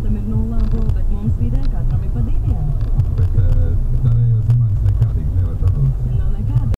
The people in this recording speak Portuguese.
também não lavo